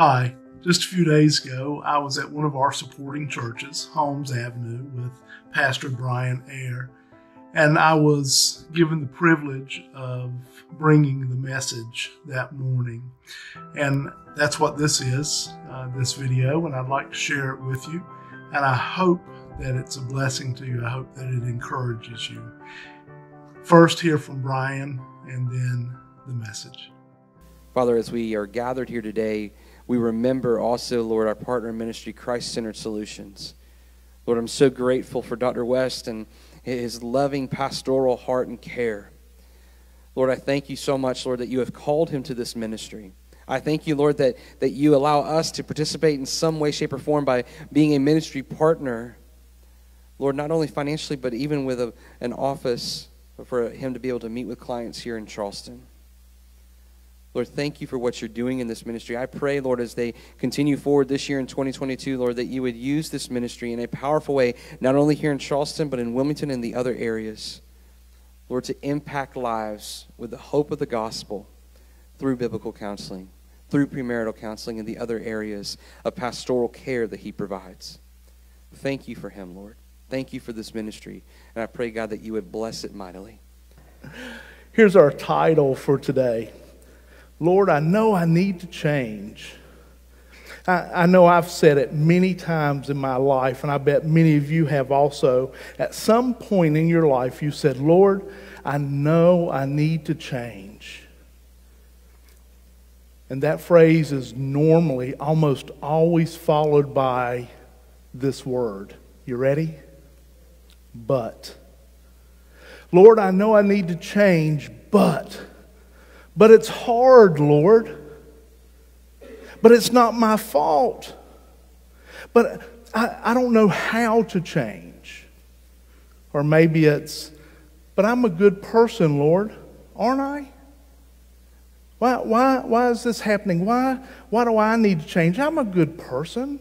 Hi. Just a few days ago, I was at one of our supporting churches, Holmes Avenue, with Pastor Bryan Ayer, and I was given the privilege of bringing the message that morning. And that's what this is, uh, this video, and I'd like to share it with you. And I hope that it's a blessing to you. I hope that it encourages you. First, hear from Bryan, and then the message. Father, as we are gathered here today, we remember also, Lord, our partner ministry, Christ Centered Solutions. Lord, I'm so grateful for Dr. West and his loving pastoral heart and care. Lord, I thank you so much, Lord, that you have called him to this ministry. I thank you, Lord, that, that you allow us to participate in some way, shape, or form by being a ministry partner. Lord, not only financially, but even with a, an office for him to be able to meet with clients here in Charleston. Lord, thank you for what you're doing in this ministry. I pray, Lord, as they continue forward this year in 2022, Lord, that you would use this ministry in a powerful way, not only here in Charleston, but in Wilmington and the other areas. Lord, to impact lives with the hope of the gospel through biblical counseling, through premarital counseling, and the other areas of pastoral care that he provides. Thank you for him, Lord. Thank you for this ministry. And I pray, God, that you would bless it mightily. Here's our title for today Lord, I know I need to change. I, I, know I've said it many times in my life, and I bet many of you have also. At some point in your life, you said, Lord, I know I need to change. And that phrase is normally almost always followed by this word. You ready? But. Lord, I know I need to change, but. But it's hard, Lord. But it's not my fault. But I, I don't know how to change. Or maybe it's, but I'm a good person, Lord, aren't I? Why, why, why is this happening? Why, why do I need to change? I'm a good person.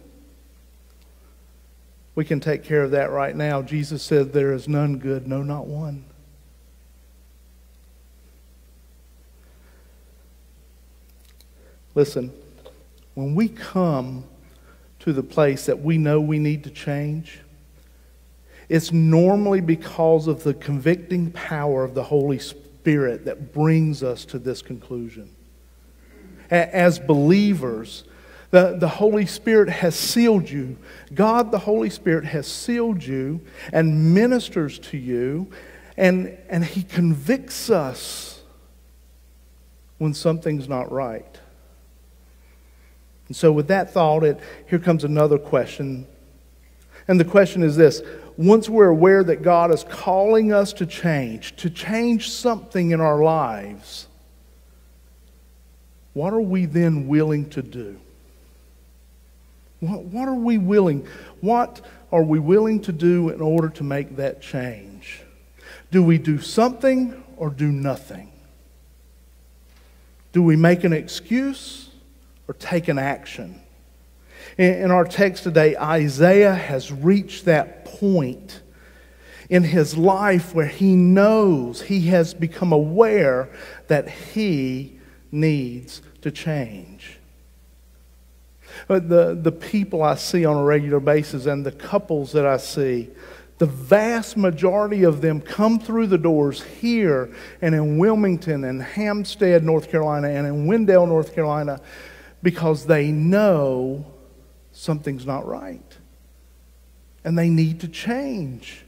We can take care of that right now. Jesus said, There is none good, no, not one. Listen, when we come to the place that we know we need to change, it's normally because of the convicting power of the Holy Spirit that brings us to this conclusion. As believers, the, the Holy Spirit has sealed you. God, the Holy Spirit, has sealed you and ministers to you, and, and He convicts us when something's not right. And so, with that thought, it, here comes another question. And the question is this once we're aware that God is calling us to change, to change something in our lives, what are we then willing to do? What, what are we willing? What are we willing to do in order to make that change? Do we do something or do nothing? Do we make an excuse or take an action. In our text today, Isaiah has reached that point in his life where he knows, he has become aware that he needs to change. But the, the people I see on a regular basis and the couples that I see, the vast majority of them come through the doors here and in Wilmington and Hampstead, North Carolina, and in Wendell, North Carolina because they know something's not right and they need to change.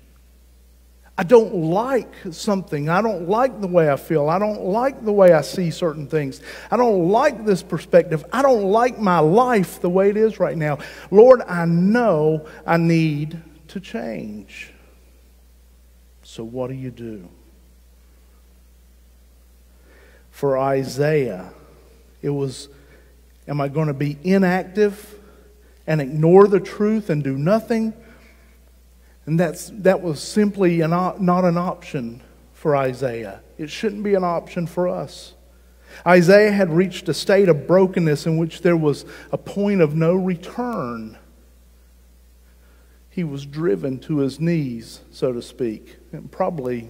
I don't like something. I don't like the way I feel. I don't like the way I see certain things. I don't like this perspective. I don't like my life the way it is right now. Lord, I know I need to change. So, what do you do? For Isaiah, it was Am I going to be inactive and ignore the truth and do nothing? And that's, that was simply an, not an option for Isaiah. It shouldn't be an option for us. Isaiah had reached a state of brokenness in which there was a point of no return. He was driven to his knees, so to speak, and probably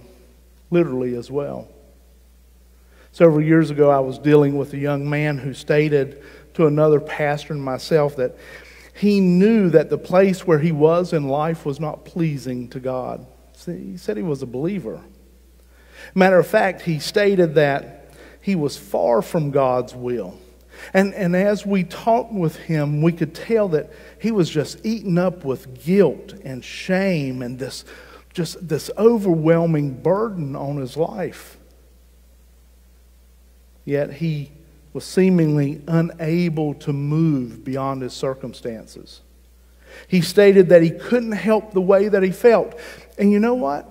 literally as well. Several years ago, I was dealing with a young man who stated to another pastor and myself that he knew that the place where he was in life was not pleasing to God. He said he was a believer. Matter of fact, he stated that he was far from God's will. And, and as we talked with him, we could tell that he was just eaten up with guilt and shame and this, just this overwhelming burden on his life. Yet he was seemingly unable to move beyond his circumstances. He stated that he couldn't help the way that he felt. And you know what?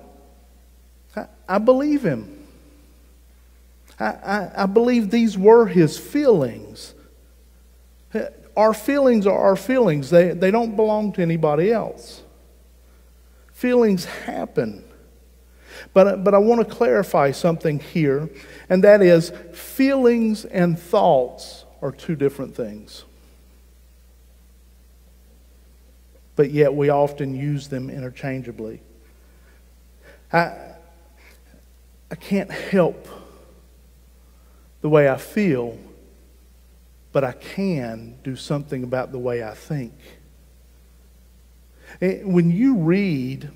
I, I believe him. I, I, I believe these were his feelings. Our feelings are our feelings, they, they don't belong to anybody else. Feelings happen. But, but I want to clarify something here, and that is feelings and thoughts are two different things. But yet we often use them interchangeably. I, I can't help the way I feel, but I can do something about the way I think. When you read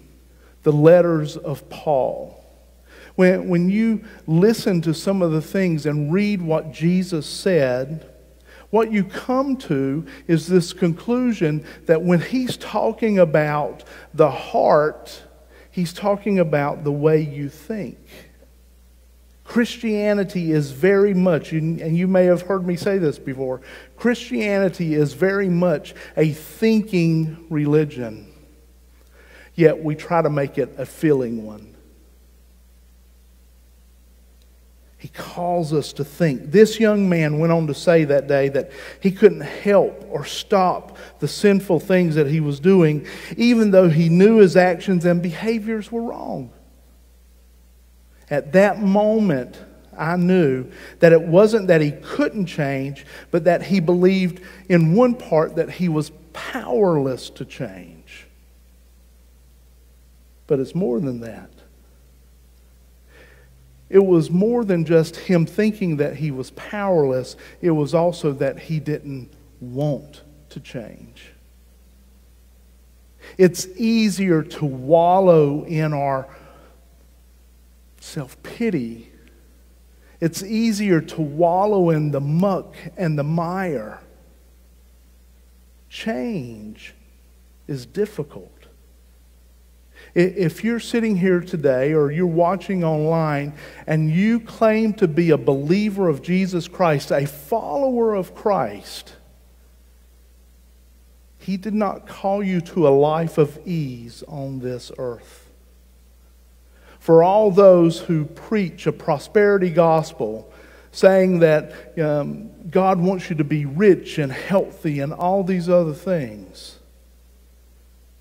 the letters of Paul, when, when you listen to some of the things and read what Jesus said, what you come to is this conclusion that when he's talking about the heart, he's talking about the way you think. Christianity is very much, and you may have heard me say this before, Christianity is very much a thinking religion, yet we try to make it a feeling one. He calls us to think. This young man went on to say that day that he couldn't help or stop the sinful things that he was doing, even though he knew his actions and behaviors were wrong. At that moment, I knew that it wasn't that he couldn't change, but that he believed in one part that he was powerless to change. But it's more than that. It was more than just him thinking that he was powerless, it was also that he didn't want to change. It's easier to wallow in our self pity. It's easier to wallow in the muck and the mire. Change is difficult. If you're sitting here today or you're watching online and you claim to be a believer of Jesus Christ, a follower of Christ, He did not call you to a life of ease on this earth for all those who preach a prosperity gospel, saying that um, God wants you to be rich and healthy and all these other things.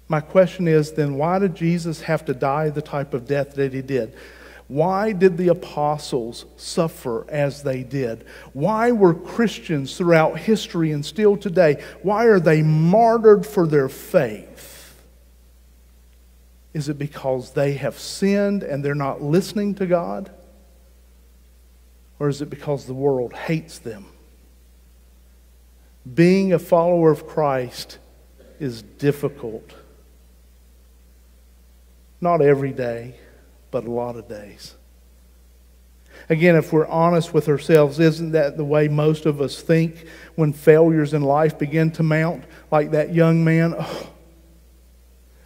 My question is then, why did Jesus have to die the type of death that he did? Why did the apostles suffer as they did? Why were Christians throughout history and still today, why are they martyred for their faith? Is it because they have sinned and they're not listening to God? Or is it because the world hates them? Being a follower of Christ is difficult. Not every day, but a lot of days. Again, if we're honest with ourselves, isn't that the way most of us think when failures in life begin to mount? Like that young man, oh,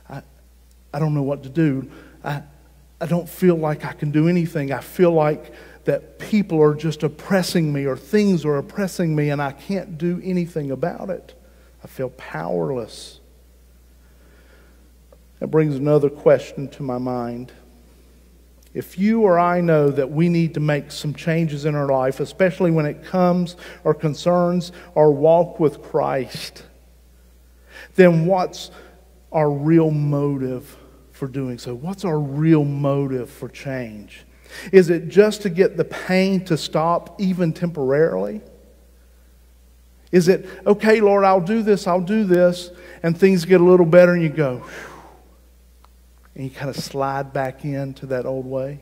I don't know what to do. I, I don't feel like I can do anything. I feel like that people are just oppressing me or things are oppressing me and I can't do anything about it. I feel powerless. That brings another question to my mind. If you or I know that we need to make some changes in our life, especially when it comes or concerns our walk with Christ, then what's our real motive for doing so? What's our real motive for change? Is it just to get the pain to stop, even temporarily? Is it, okay, Lord, I'll do this, I'll do this, and things get a little better, and you go, and you kind of slide back into that old way?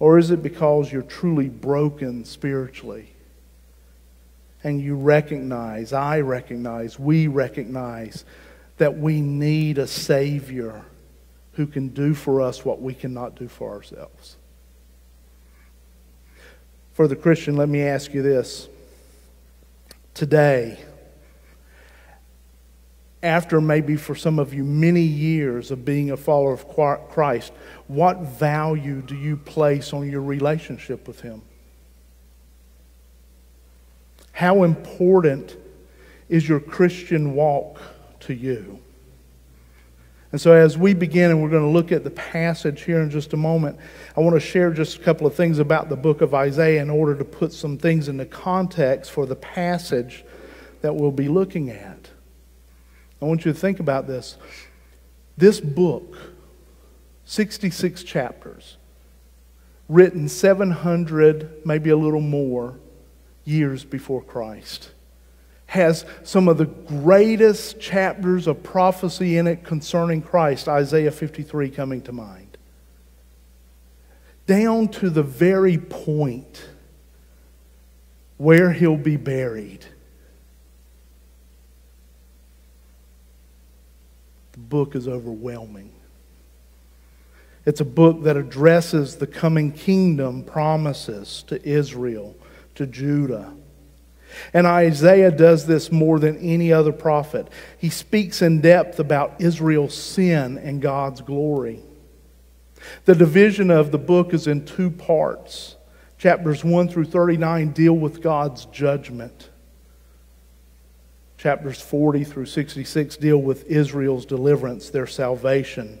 Or is it because you're truly broken spiritually? And you recognize, I recognize, we recognize that we need a Savior who can do for us what we cannot do for ourselves. For the Christian, let me ask you this. Today, after maybe for some of you many years of being a follower of Christ, what value do you place on your relationship with Him? How important is your Christian walk to you? And so, as we begin, and we're going to look at the passage here in just a moment, I want to share just a couple of things about the book of Isaiah in order to put some things into context for the passage that we'll be looking at. I want you to think about this. This book, 66 chapters, written 700, maybe a little more, years before Christ has some of the greatest chapters of prophecy in it concerning Christ, Isaiah 53 coming to mind. Down to the very point where he'll be buried. The book is overwhelming. It's a book that addresses the coming kingdom promises to Israel, to Judah and Isaiah does this more than any other prophet. He speaks in depth about Israel's sin and God's glory. The division of the book is in two parts. Chapters 1 through 39 deal with God's judgment. Chapters 40 through 66 deal with Israel's deliverance, their salvation.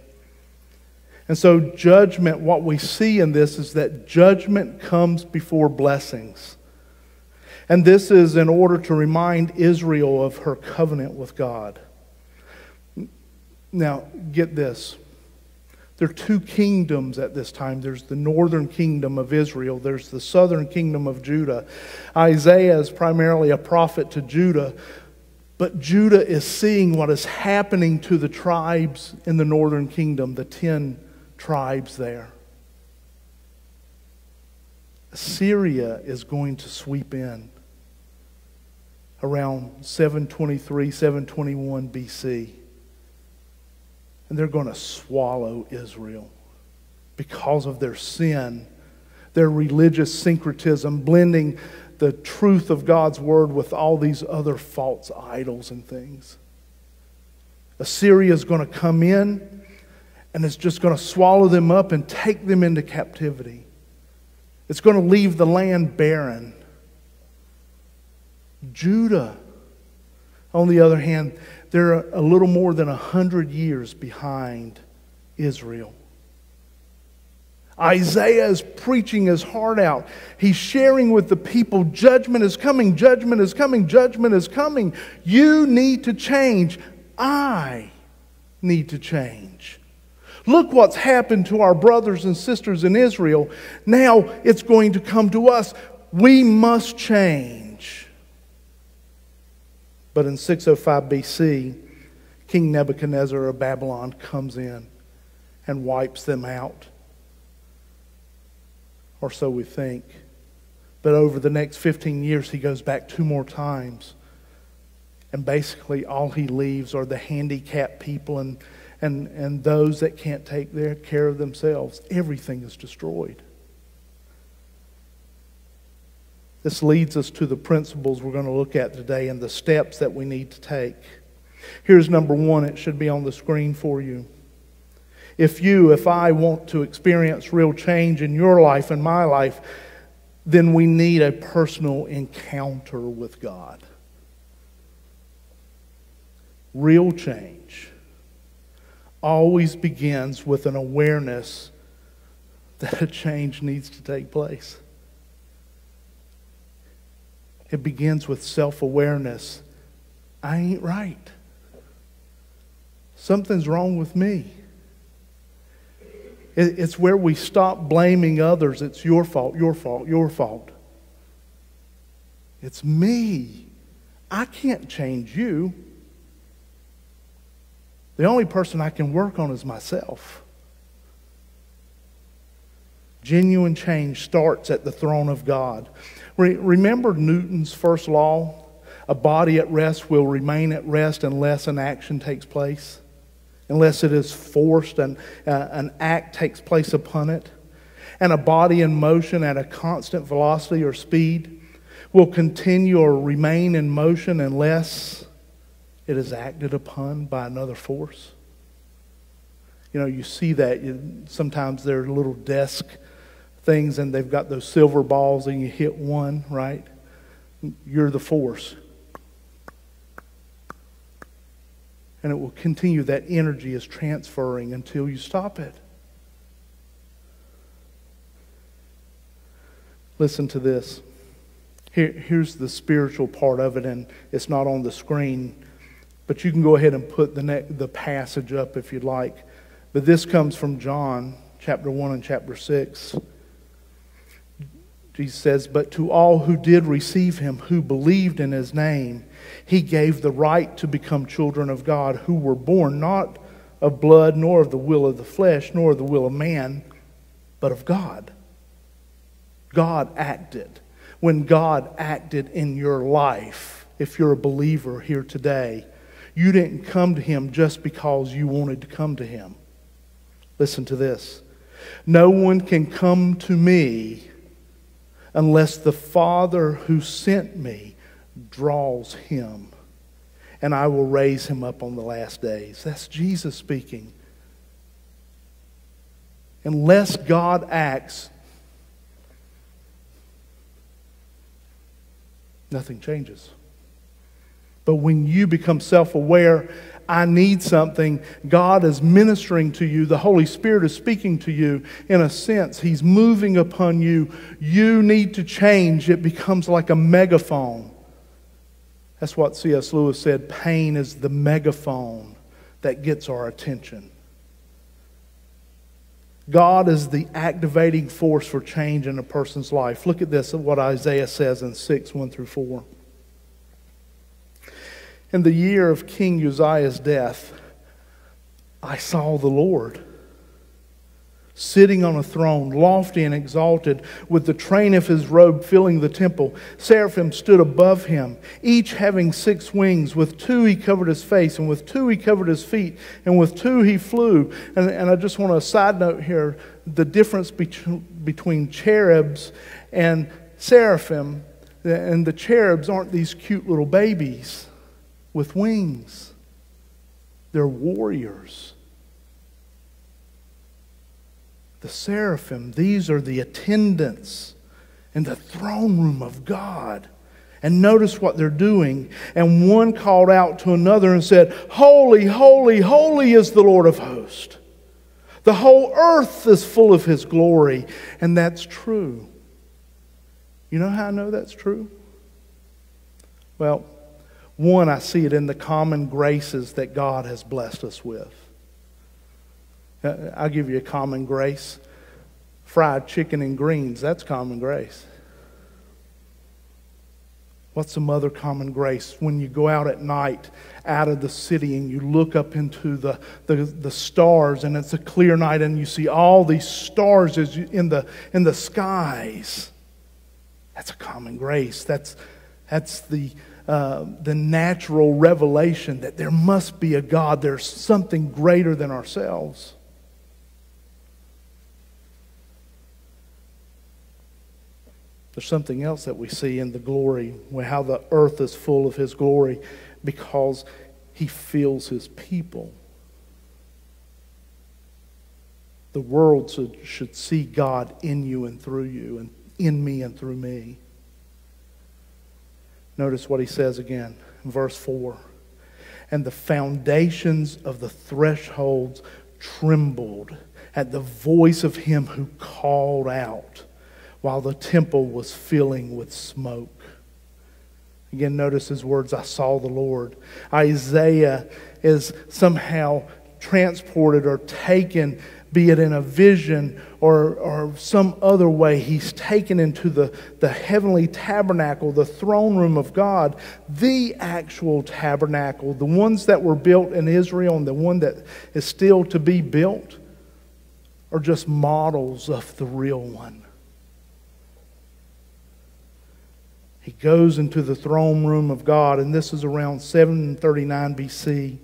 And so, judgment, what we see in this is that judgment comes before blessings. And this is in order to remind Israel of her covenant with God. Now, get this. There are two kingdoms at this time. There's the northern kingdom of Israel, there's the southern kingdom of Judah. Isaiah is primarily a prophet to Judah, but Judah is seeing what is happening to the tribes in the northern kingdom, the ten tribes there. Assyria is going to sweep in around 723, 721 BC. And they're going to swallow Israel because of their sin, their religious syncretism, blending the truth of God's word with all these other false idols and things. Assyria is going to come in and it's just going to swallow them up and take them into captivity. It's going to leave the land barren. Judah, on the other hand, they're a little more than a hundred years behind Israel. Isaiah is preaching his heart out. He's sharing with the people judgment is coming, judgment is coming, judgment is coming. You need to change. I need to change. Look what's happened to our brothers and sisters in Israel. Now it's going to come to us. We must change. But in 605 BC, King Nebuchadnezzar of Babylon comes in and wipes them out. Or so we think. But over the next 15 years, he goes back two more times. And basically, all he leaves are the handicapped people and, and, and those that can't take their care of themselves. Everything is destroyed. This leads us to the principles we're going to look at today and the steps that we need to take. Here's number one, it should be on the screen for you. If you, if I want to experience real change in your life and my life, then we need a personal encounter with God. Real change always begins with an awareness that a change needs to take place. It begins with self awareness. I ain't right. Something's wrong with me. It's where we stop blaming others. It's your fault, your fault, your fault. It's me. I can't change you. The only person I can work on is myself. Genuine change starts at the throne of God. Re- remember Newton's first law? A body at rest will remain at rest unless an action takes place, unless it is forced and uh, an act takes place upon it. And a body in motion at a constant velocity or speed will continue or remain in motion unless it is acted upon by another force. You know, you see that. You, sometimes there are little desk things and they've got those silver balls and you hit one, right? You're the force. And it will continue. That energy is transferring until you stop it. Listen to this. Here, here's the spiritual part of it, and it's not on the screen, but you can go ahead and put the, ne- the passage up if you'd like. But this comes from John chapter 1 and chapter 6. Jesus says, But to all who did receive him, who believed in his name, he gave the right to become children of God, who were born not of blood, nor of the will of the flesh, nor of the will of man, but of God. God acted. When God acted in your life, if you're a believer here today, you didn't come to him just because you wanted to come to him. Listen to this. No one can come to me unless the Father who sent me draws him, and I will raise him up on the last days. That's Jesus speaking. Unless God acts, nothing changes. But when you become self aware I need something. God is ministering to you. The Holy Spirit is speaking to you in a sense. He's moving upon you. You need to change. It becomes like a megaphone. That's what C.S. Lewis said pain is the megaphone that gets our attention. God is the activating force for change in a person's life. Look at this, what Isaiah says in 6 1 through 4. In the year of King Uzziah's death, I saw the Lord sitting on a throne, lofty and exalted, with the train of his robe filling the temple. Seraphim stood above him, each having six wings. With two he covered his face, and with two he covered his feet, and with two he flew. And, and I just want to side note here the difference between cherubs and seraphim. And the cherubs aren't these cute little babies with wings. They're warriors. The seraphim, these are the attendants in the throne room of God. And notice what they're doing. And one called out to another and said, Holy, holy, holy is the Lord of hosts. The whole earth is full of his glory. And that's true. You know how I know that's true? Well, one, I see it in the common graces that God has blessed us with. Uh, I'll give you a common grace fried chicken and greens, that's common grace. What's some other common grace? When you go out at night out of the city and you look up into the, the, the stars and it's a clear night and you see all these stars in, the, in the skies. That's a common grace. That's, that's the, uh, the natural revelation that there must be a God, there's something greater than ourselves. There's something else that we see in the glory, how the earth is full of His glory because He fills His people. The world should, should see God in you and through you, and in me and through me. Notice what he says again verse 4. And the foundations of the thresholds trembled at the voice of him who called out while the temple was filling with smoke. Again, notice his words, I saw the Lord. Isaiah is somehow transported or taken be it in a vision or, or some other way, he's taken into the, the heavenly tabernacle, the throne room of God, the actual tabernacle, the ones that were built in Israel and the one that is still to be built are just models of the real one. He goes into the throne room of God, and this is around 739 BC.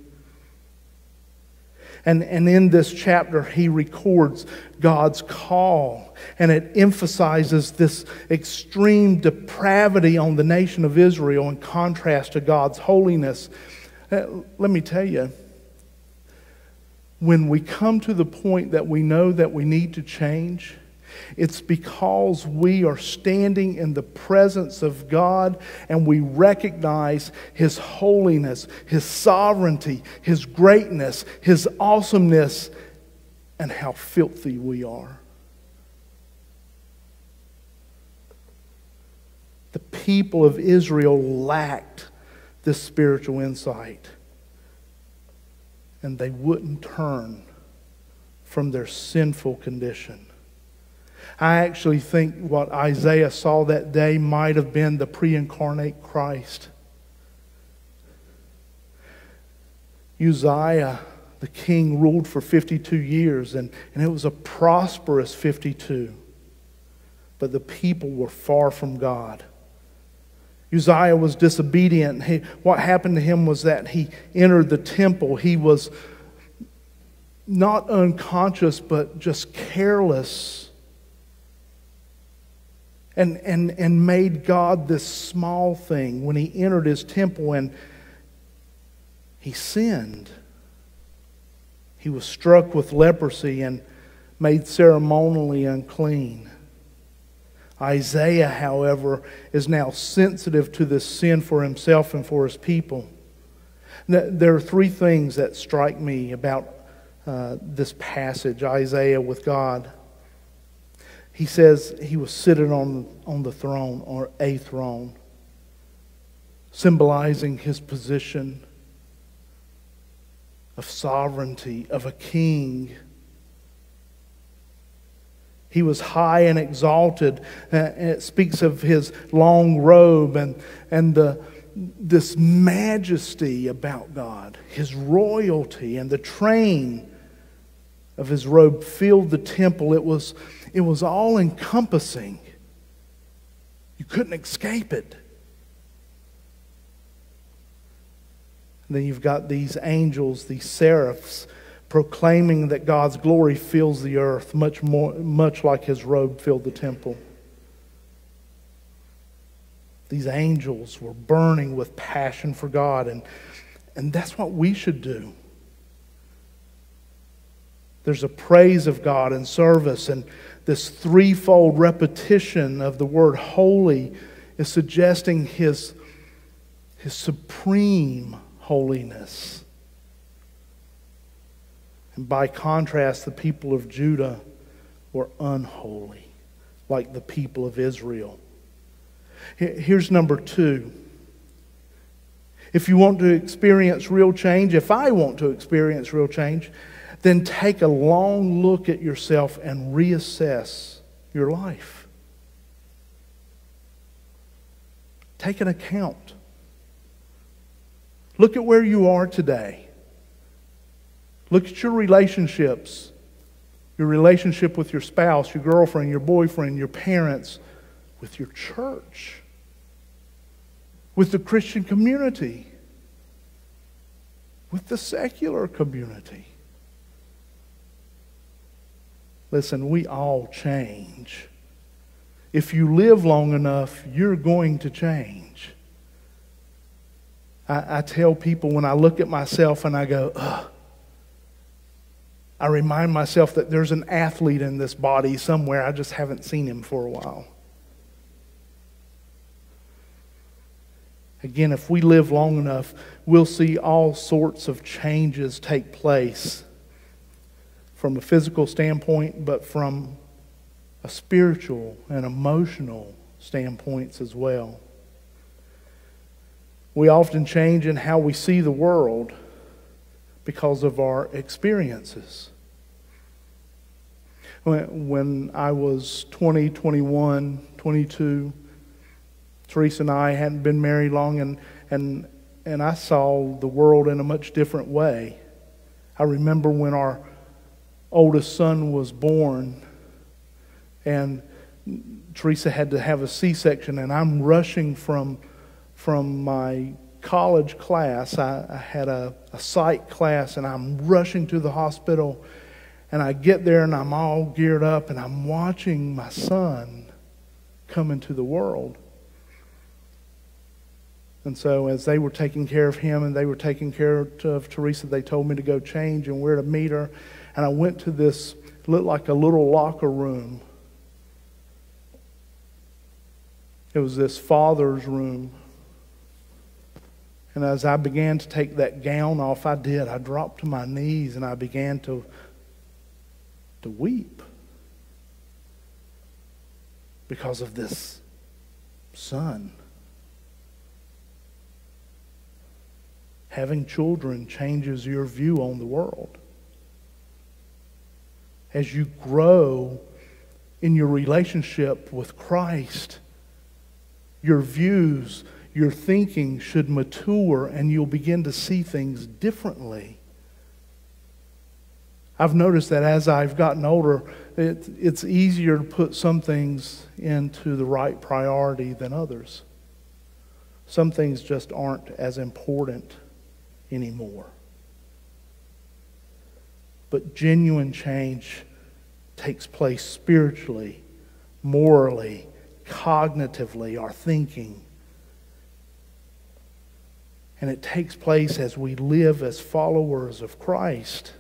And, and in this chapter, he records God's call. And it emphasizes this extreme depravity on the nation of Israel in contrast to God's holiness. Uh, let me tell you, when we come to the point that we know that we need to change, it's because we are standing in the presence of God and we recognize His holiness, His sovereignty, His greatness, His awesomeness, and how filthy we are. The people of Israel lacked this spiritual insight, and they wouldn't turn from their sinful condition. I actually think what Isaiah saw that day might have been the pre incarnate Christ. Uzziah, the king, ruled for 52 years, and, and it was a prosperous 52. But the people were far from God. Uzziah was disobedient. He, what happened to him was that he entered the temple. He was not unconscious, but just careless and, and, and made God this small thing when he entered his temple and he sinned. He was struck with leprosy and made ceremonially unclean. Isaiah, however, is now sensitive to this sin for himself and for his people. There are three things that strike me about uh, this passage, Isaiah with God he says he was sitting on, on the throne or a throne, symbolizing his position of sovereignty, of a king. He was high and exalted. And it speaks of his long robe and, and the, this majesty about God, his royalty, and the train of his robe filled the temple. It was it was all encompassing. You couldn't escape it. And then you've got these angels, these seraphs, proclaiming that God's glory fills the earth, much, more, much like his robe filled the temple. These angels were burning with passion for God, and, and that's what we should do. There's a praise of God and service, and this threefold repetition of the word holy is suggesting his, his supreme holiness. And by contrast, the people of Judah were unholy, like the people of Israel. Here's number two. If you want to experience real change, if I want to experience real change, then take a long look at yourself and reassess your life. Take an account. Look at where you are today. Look at your relationships your relationship with your spouse, your girlfriend, your boyfriend, your parents, with your church, with the Christian community, with the secular community. Listen, we all change. If you live long enough, you're going to change. I, I tell people when I look at myself and I go, ugh, I remind myself that there's an athlete in this body somewhere. I just haven't seen him for a while. Again, if we live long enough, we'll see all sorts of changes take place from a physical standpoint, but from a spiritual and emotional standpoints as well. We often change in how we see the world because of our experiences. When, I was 20, 21, 22, Teresa and I hadn't been married long, and, and, and I saw the world in a much different way. I remember when our oldest son was born, and Teresa had to have a C section, and I'm rushing from, from my college class. I, I had a, a psych class, and I'm rushing to the hospital. And I get there, and I'm all geared up, and I'm watching my son come into the world. And so, as they were taking care of him and they were taking care of Teresa, they told me to go change and where to meet her. And I went to this, looked like a little locker room. It was this father's room. And as I began to take that gown off, I did. I dropped to my knees and I began to, to weep because of this son. Having children changes your view on the world. As you grow in your relationship with Christ, your views, your thinking should mature and you'll begin to see things differently. I've noticed that as I've gotten older, it, it's easier to put some things into the right priority than others. Some things just aren't as important anymore. But genuine change takes place spiritually, morally, cognitively, our thinking. And it takes place as we live as followers of Christ.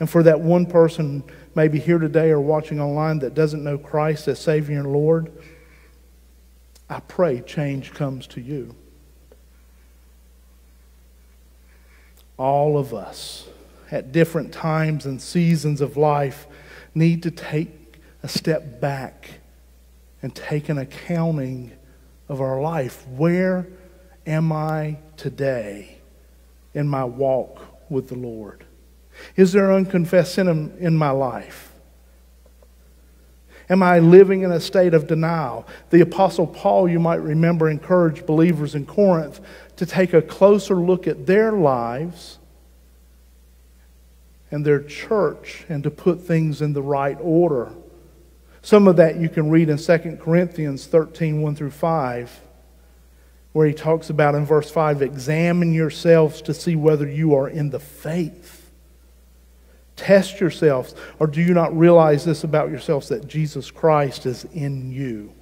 And for that one person, maybe here today or watching online, that doesn't know Christ as Savior and Lord, I pray change comes to you. all of us at different times and seasons of life need to take a step back and take an accounting of our life. Where am I today in my walk with the Lord? Is there unconfessed sin in my life? Am I living in a state of denial? The Apostle Paul, you might remember, encouraged believers in Corinth to take a closer look at their lives and their church and to put things in the right order. Some of that you can read in 2 Corinthians 13 1 through 5, where he talks about in verse 5 examine yourselves to see whether you are in the faith. Test yourselves, or do you not realize this about yourselves that Jesus Christ is in you,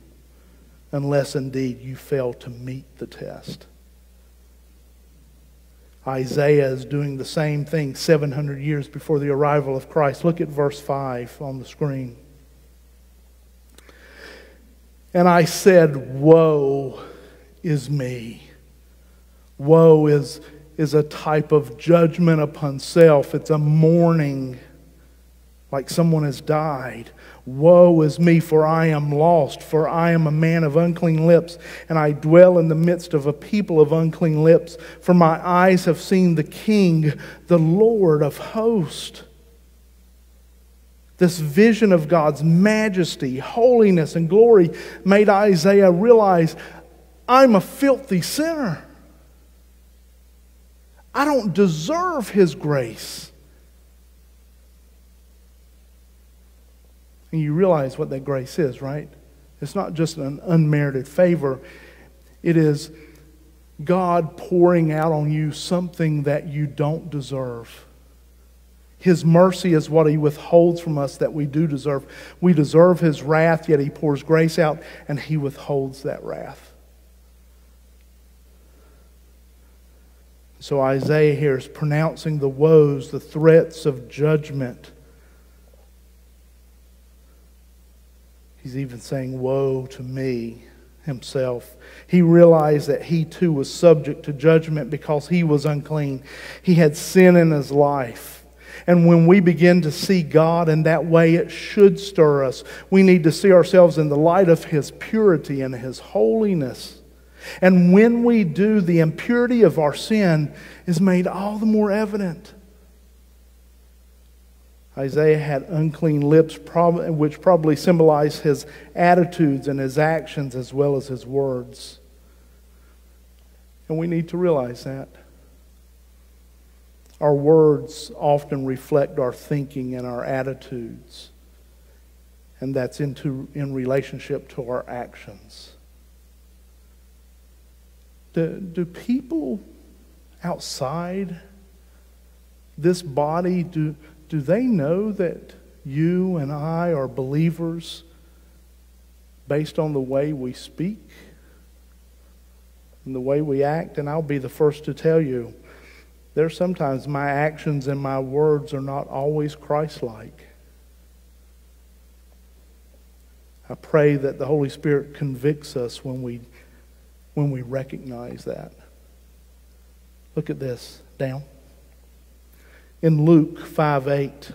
unless indeed you fail to meet the test? Isaiah is doing the same thing 700 years before the arrival of Christ. Look at verse 5 on the screen. And I said, Woe is me. Woe is, is a type of judgment upon self, it's a mourning like someone has died. Woe is me, for I am lost, for I am a man of unclean lips, and I dwell in the midst of a people of unclean lips. For my eyes have seen the King, the Lord of hosts. This vision of God's majesty, holiness, and glory made Isaiah realize I'm a filthy sinner. I don't deserve his grace. And you realize what that grace is, right? It's not just an unmerited favor, it is God pouring out on you something that you don't deserve. His mercy is what He withholds from us that we do deserve. We deserve His wrath, yet He pours grace out and He withholds that wrath. So Isaiah here is pronouncing the woes, the threats of judgment He's even saying, Woe to me himself. He realized that he too was subject to judgment because he was unclean. He had sin in his life. And when we begin to see God in that way, it should stir us. We need to see ourselves in the light of his purity and his holiness. And when we do, the impurity of our sin is made all the more evident. Isaiah had unclean lips, which probably symbolized his attitudes and his actions as well as his words. And we need to realize that. Our words often reflect our thinking and our attitudes, and that's into, in relationship to our actions. Do, do people outside this body, do, do they know that you and I are believers based on the way we speak and the way we act? And I'll be the first to tell you there's sometimes my actions and my words are not always Christ like. I pray that the Holy Spirit convicts us when we, when we recognize that. Look at this, down. In Luke 5 8.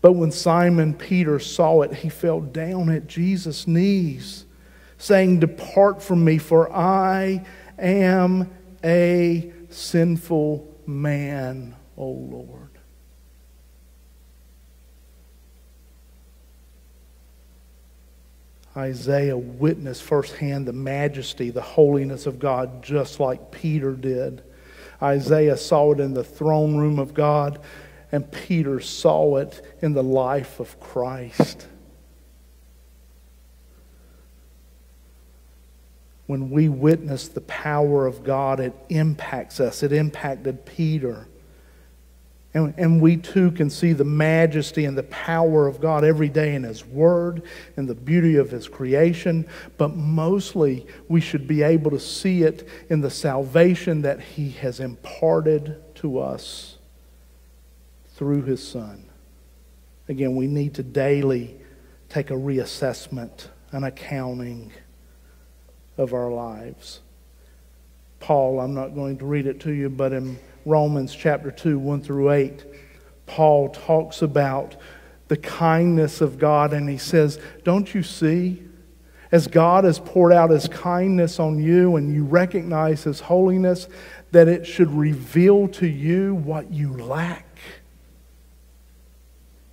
But when Simon Peter saw it, he fell down at Jesus' knees, saying, Depart from me, for I am a sinful man, O Lord. Isaiah witnessed firsthand the majesty, the holiness of God, just like Peter did. Isaiah saw it in the throne room of God, and Peter saw it in the life of Christ. when we witness the power of God, it impacts us. It impacted Peter. And, and we too can see the majesty and the power of God every day in His Word and the beauty of His creation. But mostly, we should be able to see it in the salvation that He has imparted to us through His Son. Again, we need to daily take a reassessment, an accounting of our lives. Paul, I'm not going to read it to you, but in Romans chapter 2, 1 through 8, Paul talks about the kindness of God, and he says, Don't you see? As God has poured out his kindness on you and you recognize his holiness, that it should reveal to you what you lack.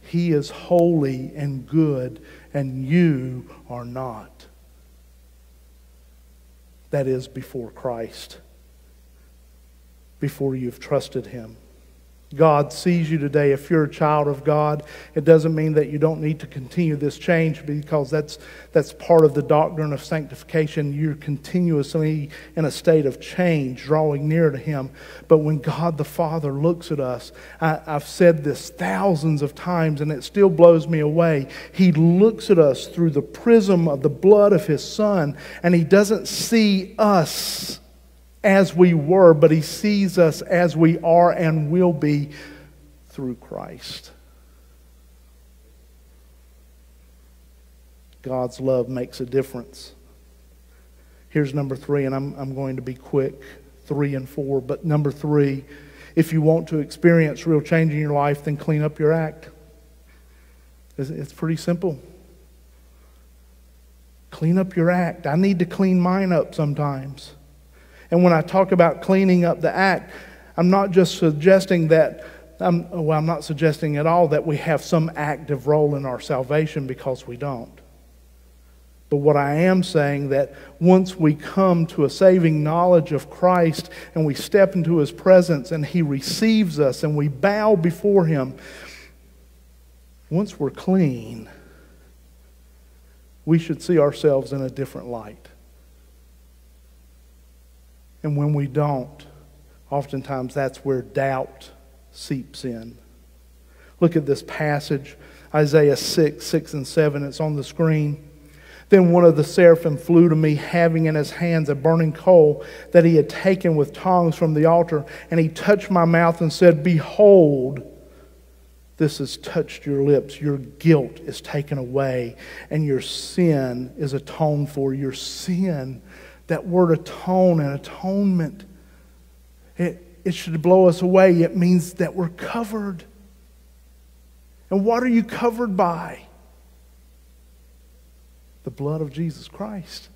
He is holy and good, and you are not that is, before Christ, before you've trusted Him. God sees you today. If you're a child of God, it doesn't mean that you don't need to continue this change because that's, that's part of the doctrine of sanctification. You're continuously in a state of change, drawing near to Him. But when God the Father looks at us, I, I've said this thousands of times and it still blows me away. He looks at us through the prism of the blood of His Son and He doesn't see us as we were, but He sees us as we are and will be through Christ. God's love makes a difference. Here's number three, and I'm, I'm going to be quick three and four. But number three, if you want to experience real change in your life, then clean up your act. It's, it's pretty simple. Clean up your act. I need to clean mine up sometimes. And when I talk about cleaning up the act, I'm not just suggesting that, I'm, well, I'm not suggesting at all that we have some active role in our salvation because we don't. But what I am saying that once we come to a saving knowledge of Christ and we step into his presence and he receives us and we bow before him, once we're clean, we should see ourselves in a different light. And when we don't, oftentimes that's where doubt seeps in. Look at this passage, Isaiah 6, 6 and 7. It's on the screen. Then one of the seraphim flew to me, having in his hands a burning coal that he had taken with tongs from the altar. And he touched my mouth and said, Behold, this has touched your lips. Your guilt is taken away, and your sin is atoned for. Your sin that word atone and atonement, it, it should blow us away. It means that we're covered. And what are you covered by? The blood of Jesus Christ.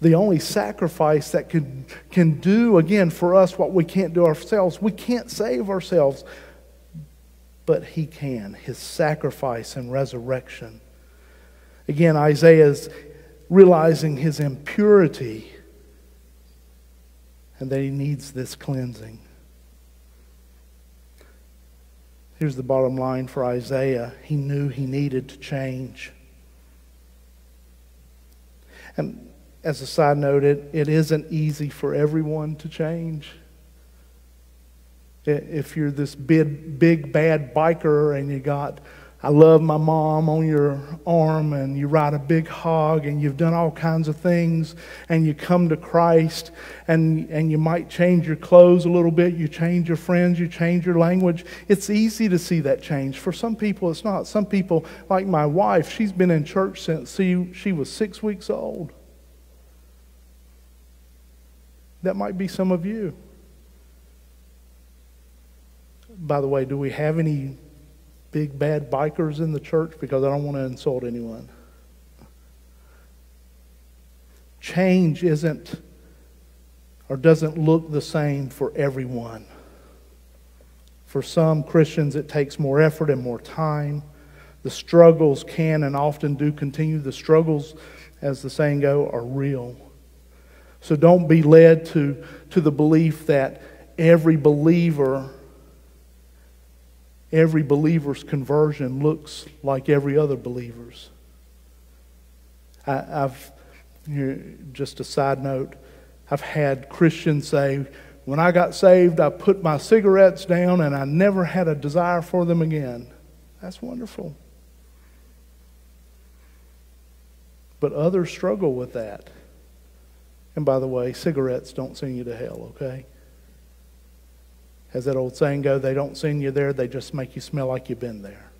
The only sacrifice that can, can do, again, for us what we can't do ourselves. We can't save ourselves, but He can. His sacrifice and resurrection. Again, Isaiah's realizing his impurity. and that he needs this cleansing. Here's the bottom line for Isaiah he knew he needed to change. And as a side note, it, it isn't easy for everyone to change. If you're this big, big bad biker and you got I love my mom on your arm, and you ride a big hog, and you've done all kinds of things, and you come to Christ, and, and you might change your clothes a little bit, you change your friends, you change your language. It's easy to see that change. For some people, it's not. Some people, like my wife, she's been in church since she, she was six weeks old. That might be some of you. By the way, do we have any big bad bikers in the church because I don't want to insult anyone. Change isn't or doesn't look the same for everyone. For some Christians, it takes more effort and more time. The struggles can and often do continue. The struggles, as the saying go, are real. So don't be led to, to the belief that every believer every believer's conversion looks like every other believer's. I, have just a side note, I've had Christians say, when I got saved, I put my cigarettes down and I never had a desire for them again. That's wonderful. But others struggle with that. And by the way, cigarettes don't send you to hell, okay? As that old saying goes, they don't send you there, they just make you smell like you've been there.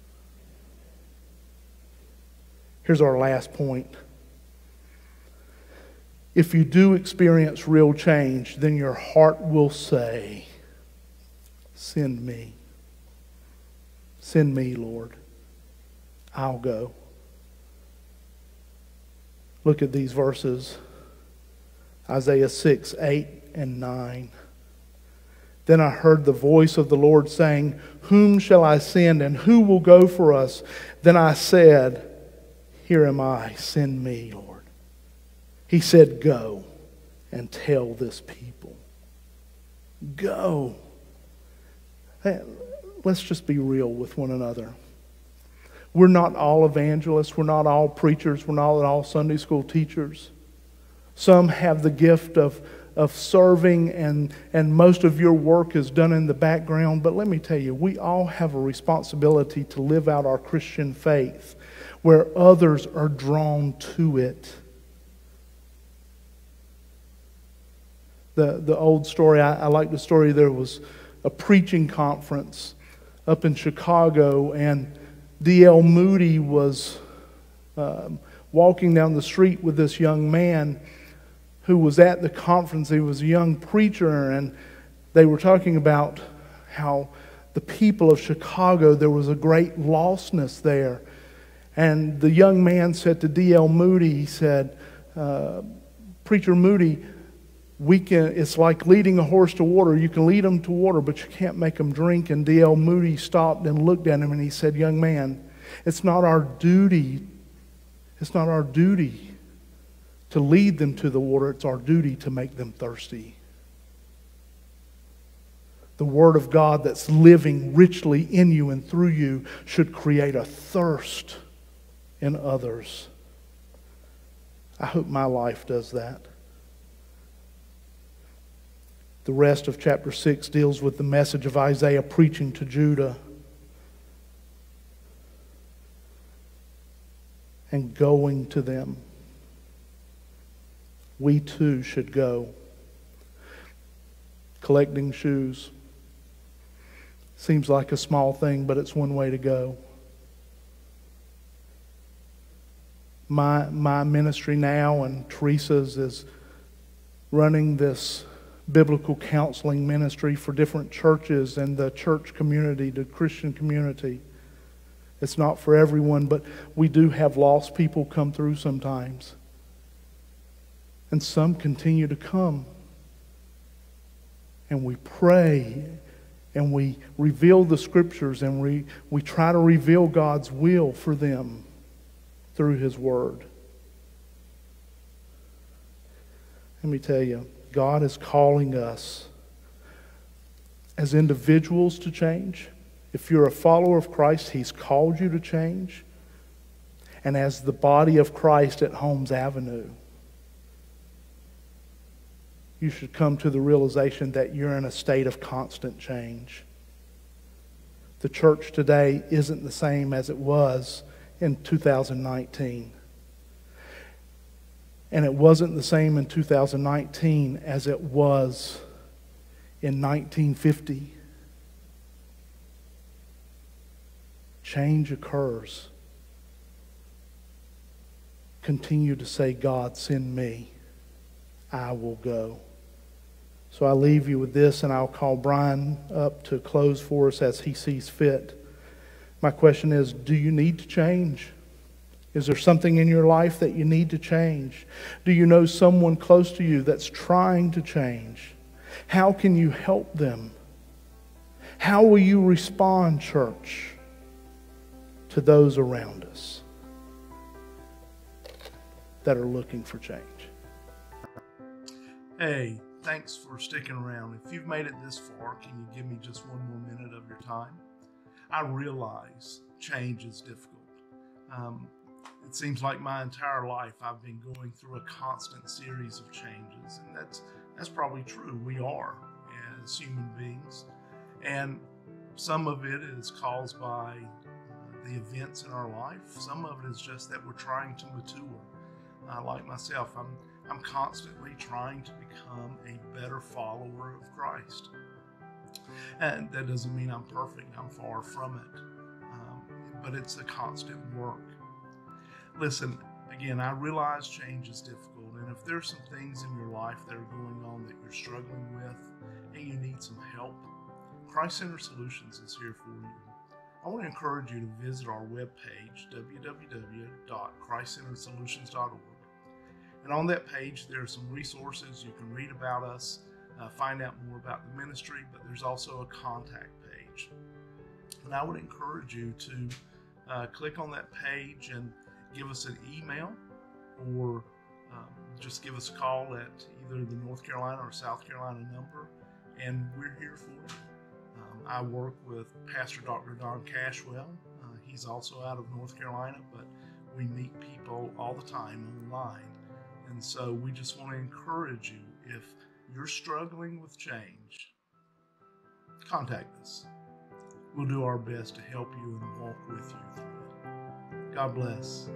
Here's our last point. If you do experience real change, then your heart will say, Send me. Send me, Lord. I'll go. Look at these verses Isaiah 6, 8, and 9. Then I heard the voice of the Lord saying, Whom shall I send, and who will go for us? Then I said, Here am I, send me, Lord. He said, Go and tell this people. Go. Hey, let's just be real with one another. We're not all evangelists, we're not all preachers, we're not all Sunday school teachers. Some have the gift of of serving, and, and most of your work is done in the background. But let me tell you, we all have a responsibility to live out our Christian faith where others are drawn to it. The, the old story, I, I like the story, there was a preaching conference up in Chicago, and D.L. Moody was um, walking down the street with this young man who was at the conference. He was a young preacher, and they were talking about how the people of Chicago, there was a great lostness there. And the young man said to D.L. Moody, he said, uh, Preacher Moody, we can, it's like leading a horse to water. You can lead them to water, but you can't make them drink. And D.L. Moody stopped and looked at him and he said, Young man, it's not our duty, it's not our duty to lead them to the water, it's our duty to make them thirsty. The Word of God that's living richly in you and through you should create a thirst in others. I hope my life does that. The rest of chapter 6 deals with the message of Isaiah preaching to Judah and going to them we too should go. Collecting shoes. Seems like a small thing, but it's one way to go. My, my ministry now and Teresa's is running this biblical counseling ministry for different churches and the church community, the Christian community. It's not for everyone, but we do have lost people come through sometimes and some continue to come. And we pray and we reveal the scriptures and we, we try to reveal God's will for them through His Word. Let me tell you, God is calling us as individuals to change. If you're a follower of Christ, He's called you to change. And as the body of Christ at Holmes Avenue, you should come to the realization that you're in a state of constant change. The church today isn't the same as it was in 2019. And it wasn't the same in 2019 as it was in 1950. Change occurs. Continue to say, God, send me. I will go. So I leave you with this, and I'll call Bryan up to close for us as he sees fit. My question is Do you need to change? Is there something in your life that you need to change? Do you know someone close to you that's trying to change? How can you help them? How will you respond, church, to those around us that are looking for change? Hey, thanks for sticking around. If you've made it this far, can you give me just one more minute of your time? I realize change is difficult. Um, it seems like my entire life I've been going through a constant series of changes, and that's that's probably true. We are as human beings, and some of it is caused by the events in our life. Some of it is just that we're trying to mature. Uh, like myself, I'm I'm constantly trying to become a better follower of Christ. And that doesn't mean I'm perfect, I'm far from it. Um, but it's a constant work. Listen, again, I realize change is difficult, and if there's some things in your life that are going on that you're struggling with and you need some help, Christ-Centered Solutions is here for you. I want to encourage you to visit our webpage, www.christcenteredsolutions.org and on that page, there are some resources you can read about us, uh, find out more about the ministry, but there's also a contact page. And I would encourage you to uh, click on that page and give us an email or um, just give us a call at either the North Carolina or South Carolina number, and we're here for you. Um, I work with Pastor Dr. Don Cashwell. Uh, he's also out of North Carolina, but we meet people all the time online and so we just want to encourage you if you're struggling with change, contact us. We'll do our best to help you and walk with you through it. God bless.